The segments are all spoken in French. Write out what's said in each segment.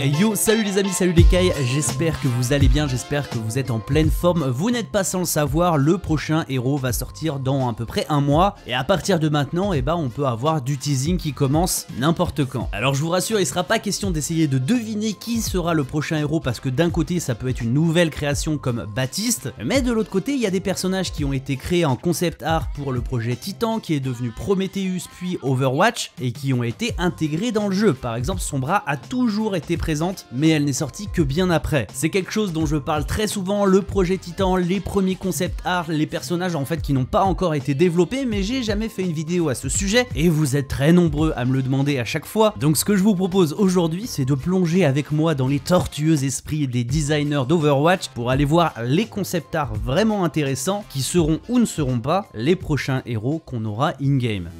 Yo, salut les amis, salut les cailles, j'espère que vous allez bien, j'espère que vous êtes en pleine forme. Vous n'êtes pas sans le savoir, le prochain héros va sortir dans à peu près un mois. Et à partir de maintenant, eh ben, on peut avoir du teasing qui commence n'importe quand. Alors je vous rassure, il sera pas question d'essayer de deviner qui sera le prochain héros parce que d'un côté, ça peut être une nouvelle création comme Baptiste, mais de l'autre côté, il y a des personnages qui ont été créés en concept art pour le projet Titan qui est devenu Prometheus puis Overwatch et qui ont été intégrés dans le jeu. Par exemple, Sombra a toujours été mais elle n'est sortie que bien après. C'est quelque chose dont je parle très souvent, le projet Titan, les premiers concept art, les personnages en fait qui n'ont pas encore été développés, mais j'ai jamais fait une vidéo à ce sujet, et vous êtes très nombreux à me le demander à chaque fois. Donc ce que je vous propose aujourd'hui, c'est de plonger avec moi dans les tortueux esprits des designers d'Overwatch pour aller voir les concept art vraiment intéressants qui seront ou ne seront pas les prochains héros qu'on aura in-game.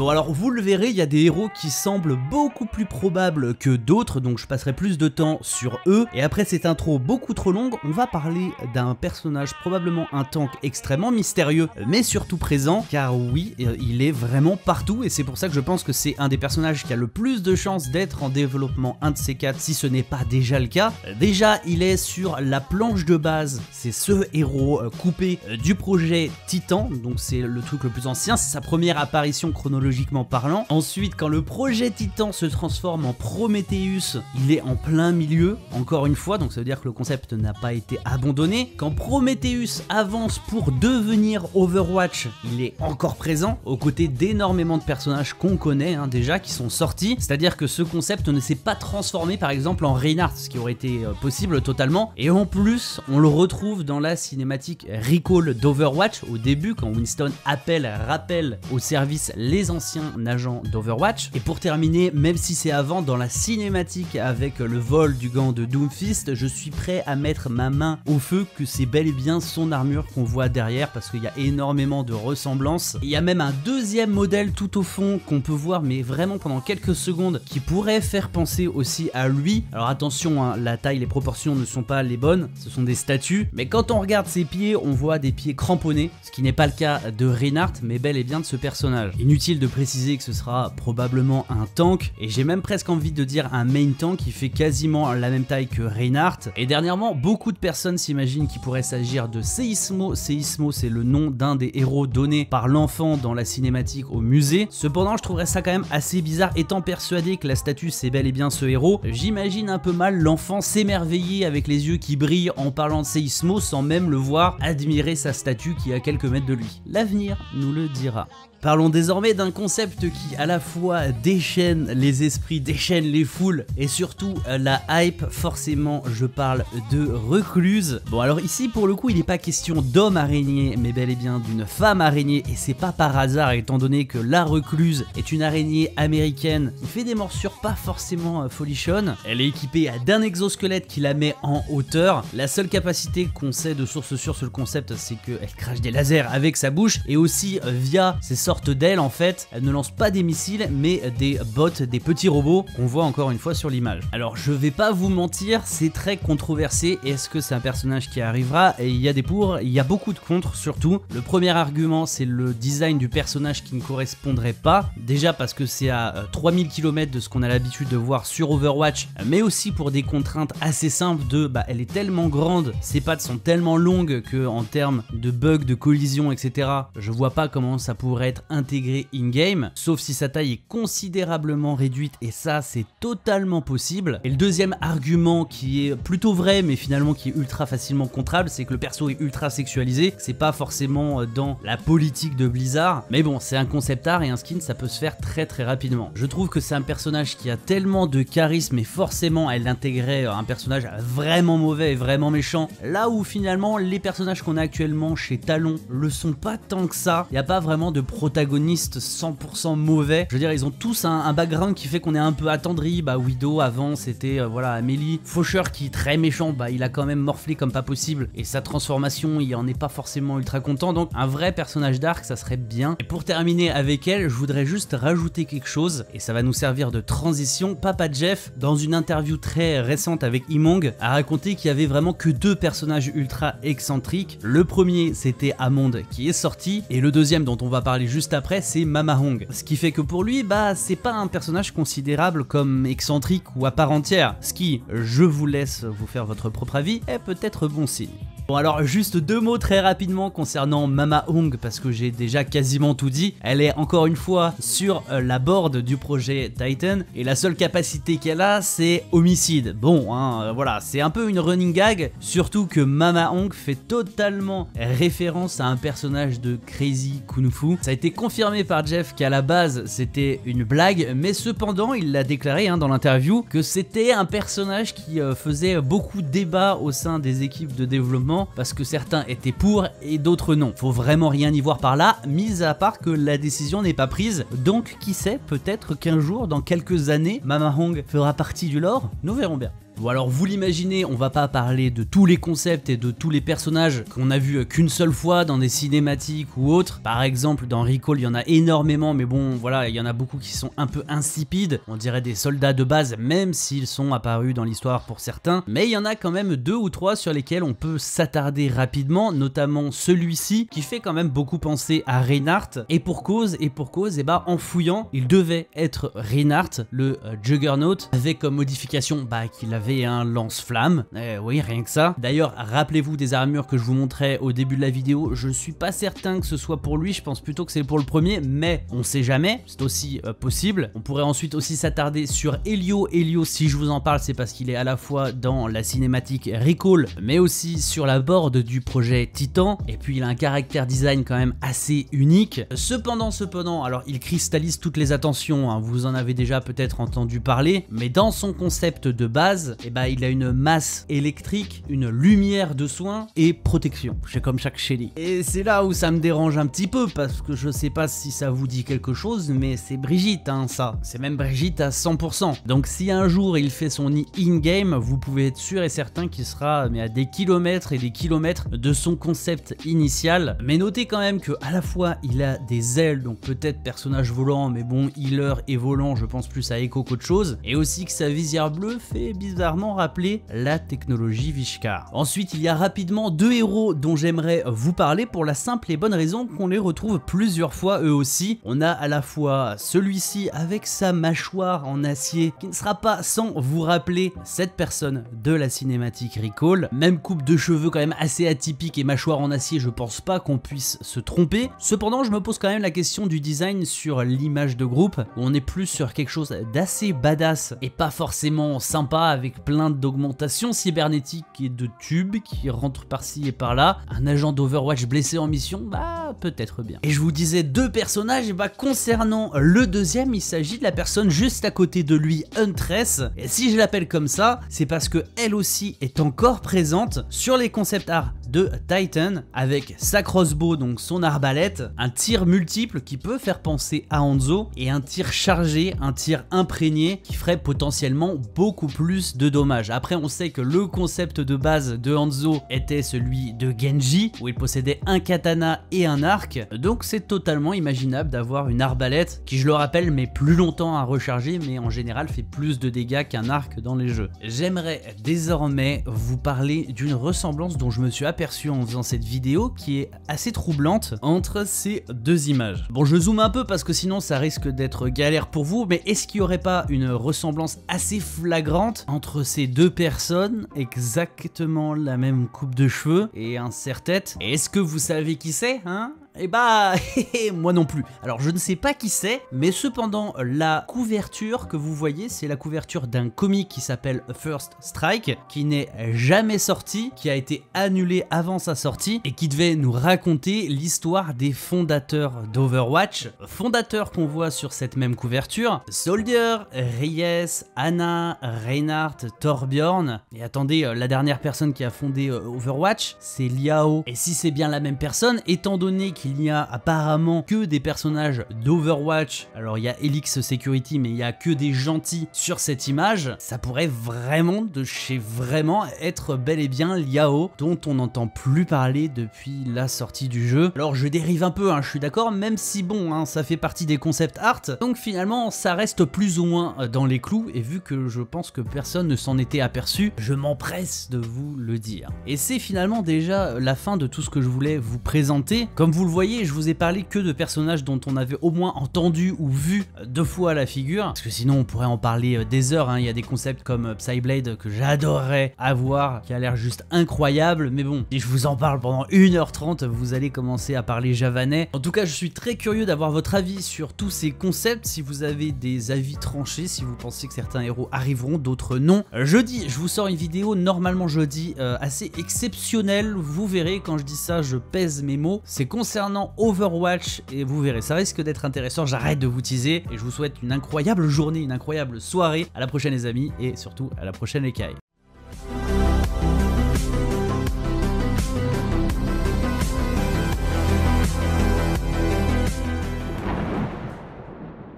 Bon alors vous le verrez, il y a des héros qui semblent beaucoup plus probables que d'autres, donc je passerai plus de temps sur eux. Et après cette intro beaucoup trop longue, on va parler d'un personnage, probablement un tank extrêmement mystérieux, mais surtout présent, car oui, euh, il est vraiment partout, et c'est pour ça que je pense que c'est un des personnages qui a le plus de chances d'être en développement un de ces quatre, si ce n'est pas déjà le cas. Déjà, il est sur la planche de base, c'est ce héros euh, coupé euh, du projet Titan, donc c'est le truc le plus ancien, c'est sa première apparition chronologique parlant. Ensuite, quand le projet Titan se transforme en Prometheus, il est en plein milieu, encore une fois, donc ça veut dire que le concept n'a pas été abandonné. Quand Prometheus avance pour devenir Overwatch, il est encore présent, aux côtés d'énormément de personnages qu'on connaît hein, déjà, qui sont sortis. C'est-à-dire que ce concept ne s'est pas transformé par exemple en Reinhardt, ce qui aurait été euh, possible totalement. Et en plus, on le retrouve dans la cinématique Recall d'Overwatch au début, quand Winston appelle, rappelle au service les anciens ancien agent d'Overwatch. Et pour terminer, même si c'est avant, dans la cinématique avec le vol du gant de Doomfist, je suis prêt à mettre ma main au feu que c'est bel et bien son armure qu'on voit derrière parce qu'il y a énormément de ressemblances. Il y a même un deuxième modèle tout au fond qu'on peut voir mais vraiment pendant quelques secondes qui pourrait faire penser aussi à lui. Alors attention, hein, la taille, les proportions ne sont pas les bonnes, ce sont des statues. Mais quand on regarde ses pieds, on voit des pieds cramponnés, ce qui n'est pas le cas de Reinhardt mais bel et bien de ce personnage. Inutile de préciser que ce sera probablement un tank, et j'ai même presque envie de dire un main tank qui fait quasiment la même taille que Reinhardt. Et dernièrement, beaucoup de personnes s'imaginent qu'il pourrait s'agir de Seismo. Seismo, c'est le nom d'un des héros donné par l'enfant dans la cinématique au musée. Cependant, je trouverais ça quand même assez bizarre, étant persuadé que la statue c'est bel et bien ce héros. J'imagine un peu mal l'enfant s'émerveiller avec les yeux qui brillent en parlant de Seismo sans même le voir admirer sa statue qui est à quelques mètres de lui. L'avenir nous le dira. Parlons désormais d'un concept qui à la fois déchaîne les esprits, déchaîne les foules et surtout euh, la hype, forcément je parle de recluse. Bon alors ici pour le coup il n'est pas question d'homme araignée mais bel et bien d'une femme araignée et c'est pas par hasard étant donné que la recluse est une araignée américaine qui fait des morsures pas forcément euh, folichonnes. Elle est équipée d'un exosquelette qui la met en hauteur. La seule capacité qu'on sait de source sûre sur le concept c'est qu'elle crache des lasers avec sa bouche et aussi euh, via ses sorte d'elle en fait. Elle ne lance pas des missiles mais des bots, des petits robots qu'on voit encore une fois sur l'image. Alors je vais pas vous mentir, c'est très controversé. Est-ce que c'est un personnage qui arrivera? Il y a des pour, il y a beaucoup de contre surtout. Le premier argument c'est le design du personnage qui ne correspondrait pas. Déjà parce que c'est à 3000 euh, km de ce qu'on a l'habitude de voir sur Overwatch, mais aussi pour des contraintes assez simples de bah elle est tellement grande, ses pattes sont tellement longues que en termes de bugs, de collision, etc. Je vois pas comment ça pourrait être intégré in-game, sauf si sa taille est considérablement réduite et ça c'est totalement possible. Et le deuxième argument qui est plutôt vrai mais finalement qui est ultra facilement contrable, c'est que le perso est ultra sexualisé, c'est pas forcément euh, dans la politique de Blizzard, mais bon c'est un concept art et un skin ça peut se faire très très rapidement. Je trouve que c'est un personnage qui a tellement de charisme et forcément elle intégrait un personnage vraiment mauvais et vraiment méchant, là où finalement les personnages qu'on a actuellement chez Talon le sont pas tant que ça, il n'y a pas vraiment de protagoniste 100% 100% mauvais. Je veux dire, ils ont tous un, background qui fait qu'on est un peu attendri. Bah, Widow avant, c'était euh, voilà Amélie. Faucheur qui est très méchant, bah, il a quand même morflé comme pas possible. Et sa transformation, il en est pas forcément ultra content. Donc, un vrai personnage d'arc, ça serait bien. Et pour terminer avec elle, je voudrais juste rajouter quelque chose. Et ça va nous servir de transition. Papa Jeff, dans une interview très récente avec Imong, a raconté qu'il y avait vraiment que deux personnages ultra excentriques. Le premier, c'était Amond qui est sorti. Et le deuxième, dont on va parler juste après, c'est Mama Ce qui fait que pour lui, bah, c'est pas un personnage considérable comme excentrique ou à part entière. Ce qui, je vous laisse vous faire votre propre avis, est peut-être bon signe. Bon alors juste deux mots très rapidement concernant Mama Hong parce que j'ai déjà quasiment tout dit. Elle est encore une fois sur euh, la board du projet Titan et la seule capacité qu'elle a c'est homicide. Bon hein, euh, voilà c'est un peu une running gag surtout que Mama Hong fait totalement référence à un personnage de Crazy Kung Fu. Ça a été confirmé par Jeff qu'à la base c'était une blague mais cependant il l'a déclaré hein, dans l'interview que c'était un personnage qui euh, faisait beaucoup débat au sein des équipes de développement parce que certains étaient pour et d'autres non. Faut vraiment rien y voir par là, mis à part que la décision n'est pas prise. Donc qui sait, peut-être qu'un jour, dans quelques années, Mama Hong fera partie du lore Nous verrons bien. Bon alors vous l'imaginez, on va pas parler de tous les concepts et de tous les personnages qu'on a vu qu'une seule fois dans des cinématiques ou autres. Par exemple dans Recall il y en a énormément mais bon voilà il y en a beaucoup qui sont un peu insipides. On dirait des soldats de base même s'ils sont apparus dans l'histoire pour certains. Mais il y en a quand même deux ou trois sur lesquels on peut s'attarder rapidement, notamment celui-ci qui fait quand même beaucoup penser à Reinhardt. Et pour cause, et pour cause, et bah en fouillant, il devait être Reinhardt, le euh, Juggernaut, avec comme modification bah, qu'il avait un lance-flamme. Eh oui, rien que ça. D'ailleurs, rappelez-vous des armures que je vous montrais au début de la vidéo. Je suis pas certain que ce soit pour lui, je pense plutôt que c'est pour le premier, mais on sait jamais, c'est aussi euh, possible. On pourrait ensuite aussi s'attarder sur Helio. Helio, si je vous en parle, c'est parce qu'il est à la fois dans la cinématique Recall, mais aussi sur la board du projet Titan. Et puis il a un caractère design quand même assez unique. Cependant, cependant, alors il cristallise toutes les attentions, hein. vous en avez déjà peut-être entendu parler, mais dans son concept de base, eh ben, il a une masse électrique, une lumière de soin et protection. C'est comme chaque Shelly. Et c'est là où ça me dérange un petit peu parce que je sais pas si ça vous dit quelque chose, mais c'est Brigitte, hein, ça. C'est même Brigitte à 100%. Donc si un jour il fait son in-game, vous pouvez être sûr et certain qu'il sera mais à des kilomètres et des kilomètres de son concept initial. Mais notez quand même que à la fois il a des ailes, donc peut-être personnage volant, mais bon, healer et volant, je pense plus à Echo qu'autre chose. Et aussi que sa visière bleue fait bizarre rappeler la technologie Vishkar. Ensuite, il y a rapidement deux héros dont j'aimerais vous parler pour la simple et bonne raison qu'on les retrouve plusieurs fois eux aussi. On a à la fois celui-ci avec sa mâchoire en acier qui ne sera pas sans vous rappeler cette personne de la cinématique Recall. Même coupe de cheveux quand même assez atypique et mâchoire en acier, je pense pas qu'on puisse se tromper. Cependant, je me pose quand même la question du design sur l'image de groupe où on est plus sur quelque chose d'assez badass et pas forcément sympa avec plein d'augmentations cybernétiques et de tubes qui rentrent par-ci et par-là. Un agent d'Overwatch blessé en mission, bah peut-être bien. Et je vous disais deux personnages, et bah concernant le deuxième, il s'agit de la personne juste à côté de lui, Huntress. Et si je l'appelle comme ça, c'est parce que elle aussi est encore présente sur les concept art de Titan avec sa crossbow, donc son arbalète, un tir multiple qui peut faire penser à Hanzo et un tir chargé, un tir imprégné qui ferait potentiellement beaucoup plus de dommages. Après, on sait que le concept de base de Hanzo était celui de Genji où il possédait un katana et un arc, donc c'est totalement imaginable d'avoir une arbalète qui, je le rappelle, met plus longtemps à recharger mais en général fait plus de dégâts qu'un arc dans les jeux. J'aimerais désormais vous parler d'une ressemblance dont je me suis aperçu en faisant cette vidéo qui est assez troublante entre ces deux images. Bon, je zoome un peu parce que sinon ça risque d'être galère pour vous, mais est-ce qu'il n'y aurait pas une ressemblance assez flagrante entre ces deux personnes, exactement la même coupe de cheveux et un serre-tête. Est-ce que vous savez qui c'est, hein? Eh bah, moi non plus. Alors je ne sais pas qui c'est, mais cependant la couverture que vous voyez, c'est la couverture d'un comic qui s'appelle First Strike, qui n'est jamais sorti, qui a été annulé avant sa sortie et qui devait nous raconter l'histoire des fondateurs d'Overwatch, fondateurs qu'on voit sur cette même couverture, Soldier, Reyes, Anna, Reinhardt, Torbjorn. Et attendez, euh, la dernière personne qui a fondé euh, Overwatch, c'est Liao. Et si c'est bien la même personne, étant donné qu'il n'y a apparemment que des personnages d'Overwatch. Alors il y a Elix Security, mais il y a que des gentils sur cette image. Ça pourrait vraiment, de chez vraiment, être bel et bien Liao, dont on n'entend plus parler depuis la sortie du jeu. Alors je dérive un peu, hein, je suis d'accord, même si bon, hein, ça fait partie des concept art. Donc finalement, ça reste plus ou moins euh, dans les clous, et vu que je pense que personne ne s'en était aperçu, je m'empresse de vous le dire. Et c'est finalement déjà euh, la fin de tout ce que je voulais vous présenter. Comme vous le le voyez, je vous ai parlé que de personnages dont on avait au moins entendu ou vu deux fois la figure, parce que sinon on pourrait en parler euh, des heures, hein. il y a des concepts comme euh, Psyblade que j'adorerais avoir, qui a l'air juste incroyable, mais bon, si je vous en parle pendant 1h30, vous allez commencer à parler javanais. En tout cas, je suis très curieux d'avoir votre avis sur tous ces concepts, si vous avez des avis tranchés, si vous pensez que certains héros arriveront, d'autres non. Jeudi, je vous sors une vidéo, normalement jeudi, euh, assez exceptionnelle, vous verrez, quand je dis ça, je pèse mes mots, c'est concernant concernant Overwatch, et vous verrez, ça risque d'être intéressant, j'arrête de vous teaser, et je vous souhaite une incroyable journée, une incroyable soirée, à la prochaine les amis, et surtout à la prochaine écaille.